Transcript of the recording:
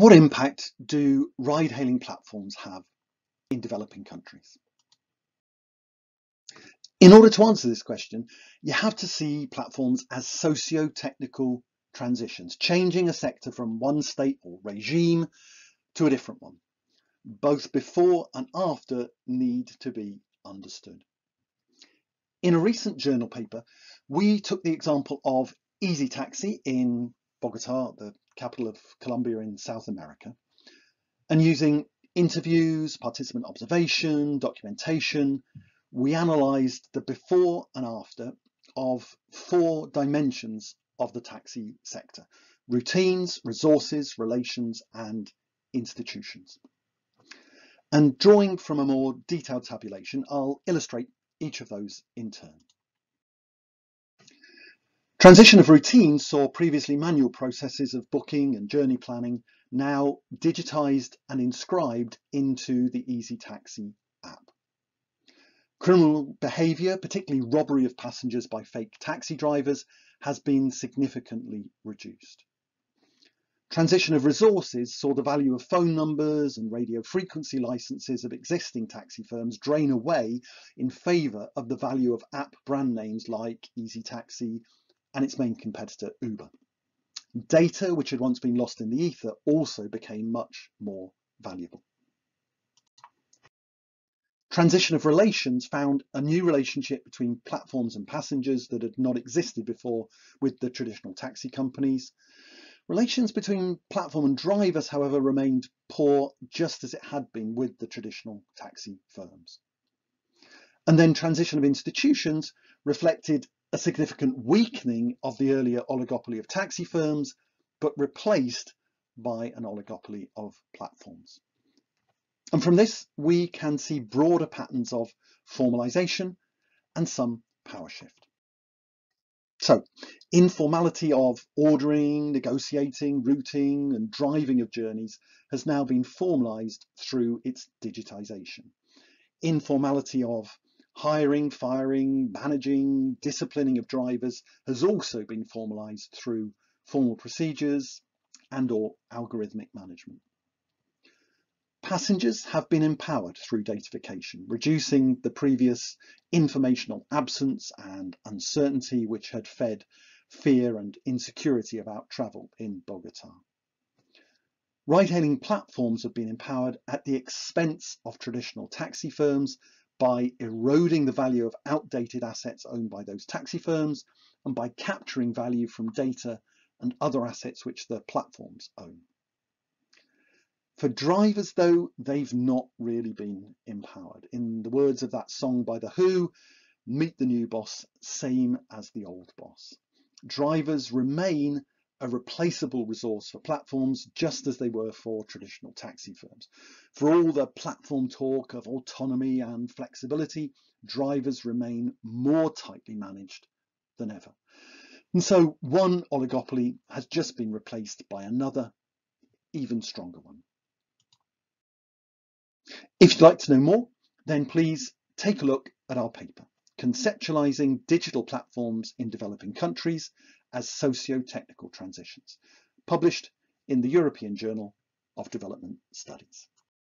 What impact do ride-hailing platforms have in developing countries? In order to answer this question, you have to see platforms as socio-technical transitions, changing a sector from one state or regime to a different one. Both before and after need to be understood. In a recent journal paper, we took the example of Easy Taxi in Bogota, the capital of Colombia in South America, and using interviews, participant observation, documentation, we analysed the before and after of four dimensions of the taxi sector, routines, resources, relations and institutions. And drawing from a more detailed tabulation, I'll illustrate each of those in turn. Transition of routines saw previously manual processes of booking and journey planning now digitised and inscribed into the Easy Taxi app. Criminal behaviour, particularly robbery of passengers by fake taxi drivers, has been significantly reduced. Transition of resources saw the value of phone numbers and radio frequency licenses of existing taxi firms drain away in favour of the value of app brand names like Easy Taxi and its main competitor Uber. Data, which had once been lost in the ether, also became much more valuable. Transition of relations found a new relationship between platforms and passengers that had not existed before with the traditional taxi companies. Relations between platform and drivers, however, remained poor just as it had been with the traditional taxi firms. And then transition of institutions reflected a significant weakening of the earlier oligopoly of taxi firms, but replaced by an oligopoly of platforms. And from this, we can see broader patterns of formalization and some power shift. So, informality of ordering, negotiating, routing and driving of journeys has now been formalized through its digitization. Informality of hiring, firing, managing, disciplining of drivers has also been formalized through formal procedures and or algorithmic management. Passengers have been empowered through datification, reducing the previous informational absence and uncertainty which had fed fear and insecurity about travel in Bogota. Ride-hailing platforms have been empowered at the expense of traditional taxi firms by eroding the value of outdated assets owned by those taxi firms and by capturing value from data and other assets which the platforms own. For drivers, though, they've not really been empowered. In the words of that song by The Who, meet the new boss, same as the old boss. Drivers remain a replaceable resource for platforms, just as they were for traditional taxi firms. For all the platform talk of autonomy and flexibility, drivers remain more tightly managed than ever. And so one oligopoly has just been replaced by another, even stronger one. If you'd like to know more, then please take a look at our paper, Conceptualizing Digital Platforms in Developing Countries as Socio-Technical Transitions, published in the European Journal of Development Studies.